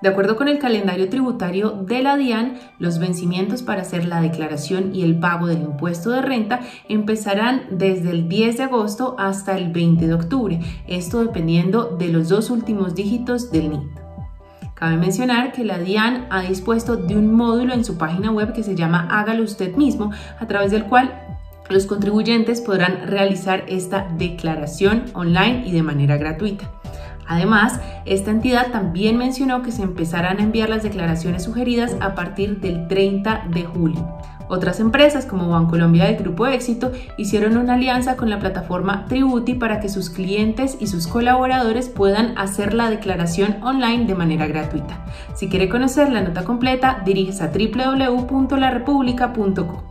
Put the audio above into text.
De acuerdo con el calendario tributario de la DIAN, los vencimientos para hacer la declaración y el pago del impuesto de renta empezarán desde el 10 de agosto hasta el 20 de octubre, esto dependiendo de los dos últimos dígitos del NIT. Cabe mencionar que la DIAN ha dispuesto de un módulo en su página web que se llama Hágalo usted mismo, a través del cual los contribuyentes podrán realizar esta declaración online y de manera gratuita. Además, esta entidad también mencionó que se empezarán a enviar las declaraciones sugeridas a partir del 30 de julio. Otras empresas como Bancolombia del Grupo Éxito hicieron una alianza con la plataforma Tributi para que sus clientes y sus colaboradores puedan hacer la declaración online de manera gratuita. Si quiere conocer la nota completa, dirígese a www.larepublica.co.